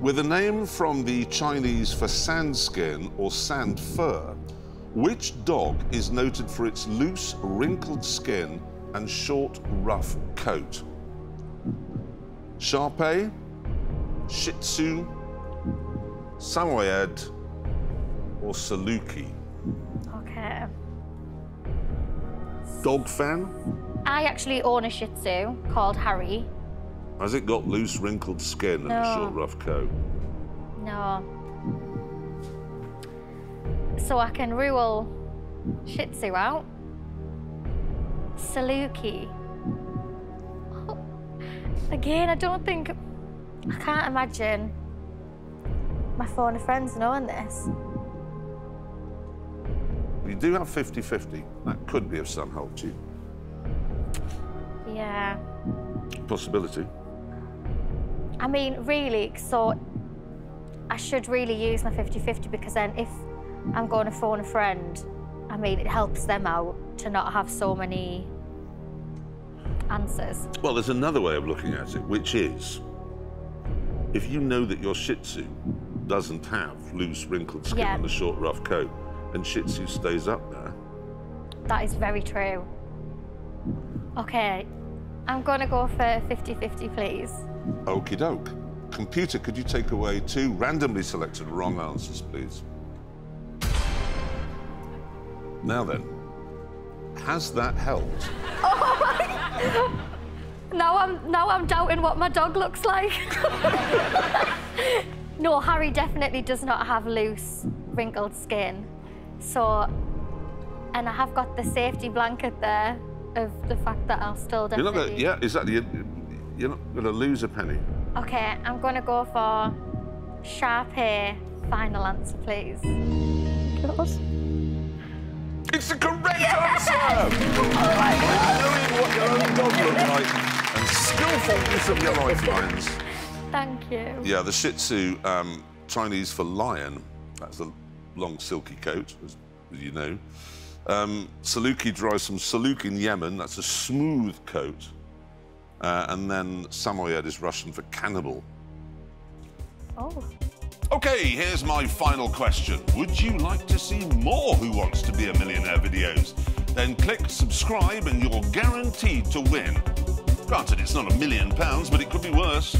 With a name from the Chinese for sand skin or sand fur, which dog is noted for its loose, wrinkled skin and short, rough coat? Shar-Pei, Shih Tzu, Samoyed, or Saluki? Okay. Dog fan? I actually own a Shih Tzu called Harry. Has it got loose, wrinkled skin and a short, rough coat? No. So I can rule Shih Tzu out. Saluki. Oh, Again, I don't think. I can't imagine my phone friends knowing this. You do have 50-50. That could be of some help to you. Yeah. Possibility. I mean, really, so I should really use my 50 50 because then if I'm going to phone a friend, I mean, it helps them out to not have so many answers. Well, there's another way of looking at it, which is if you know that your Shih Tzu doesn't have loose, wrinkled skin Yeah. and a short, rough coat, and Shih Tzu stays up there, That is very true. Okay, I'm going to go for 50 50, please. okie doke. Computer, could you take away two randomly selected wrong answers, please? Now then, has that helped? Now I'm now I'm doubting what my dog looks like. no, Harry definitely does not have loose, wrinkled skin. So, and I have got the safety blanket there of the fact that I'll still You're not definitely. going to, yeah, exactly. You're, you're not going to lose a penny. Okay, I'm gonna go for Shar-Pei. Final answer, please. God. It's the correct answer! Knowing what your own dog looks like and skillful use of your lifelines. Thank you. Yeah, the Shih Tzu, um, Chinese for lion, that's a long silky coat, as, as you know. Um, Saluki derives from Saluk in Yemen, that's a smooth coat. Uh, and then Samoyed is Russian for cannibal. Oh. Okay, here's my final question. Would you like to see more Who Wants to Be a Millionaire videos? Then click subscribe and you're guaranteed to win. Granted, it's not a million pounds, but it could be worse.